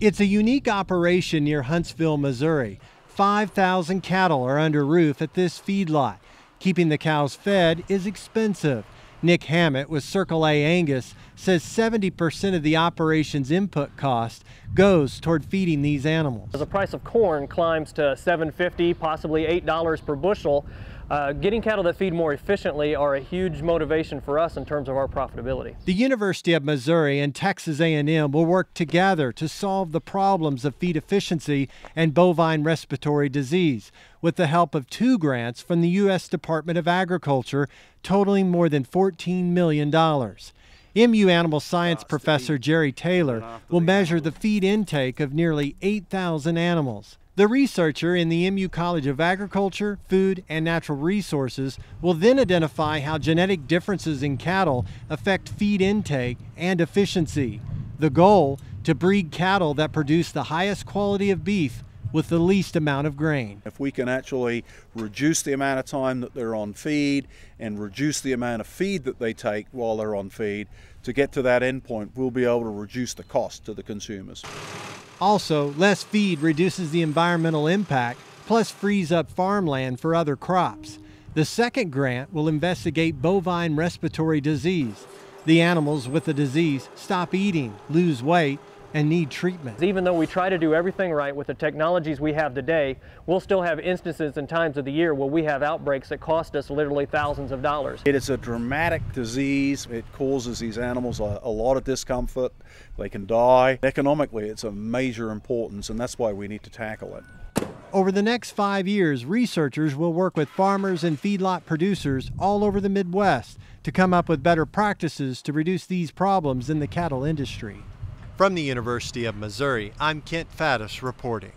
It's a unique operation near Huntsville, Missouri. 5,000 cattle are under roof at this feedlot. Keeping the cows fed is expensive. Nick Hammett with Circle A Angus says 70% of the operation's input cost goes toward feeding these animals. As the price of corn climbs to 7.50, possibly $8 per bushel, uh, getting cattle that feed more efficiently are a huge motivation for us in terms of our profitability. The University of Missouri and Texas A&M will work together to solve the problems of feed efficiency and bovine respiratory disease with the help of two grants from the U.S. Department of Agriculture totaling more than $14 million. MU Animal Science professor Jerry Taylor will measure the feed intake of nearly 8,000 animals. The researcher in the MU College of Agriculture, Food, and Natural Resources will then identify how genetic differences in cattle affect feed intake and efficiency. The goal to breed cattle that produce the highest quality of beef with the least amount of grain. If we can actually reduce the amount of time that they're on feed and reduce the amount of feed that they take while they're on feed, to get to that end point, we'll be able to reduce the cost to the consumers. Also, less feed reduces the environmental impact, plus frees up farmland for other crops. The second grant will investigate bovine respiratory disease. The animals with the disease stop eating, lose weight, and need treatment. Even though we try to do everything right with the technologies we have today, we'll still have instances and times of the year where we have outbreaks that cost us literally thousands of dollars. It is a dramatic disease. It causes these animals a, a lot of discomfort. They can die. Economically, it's a major importance, and that's why we need to tackle it. Over the next five years, researchers will work with farmers and feedlot producers all over the Midwest to come up with better practices to reduce these problems in the cattle industry. From the University of Missouri, I'm Kent Faddis reporting.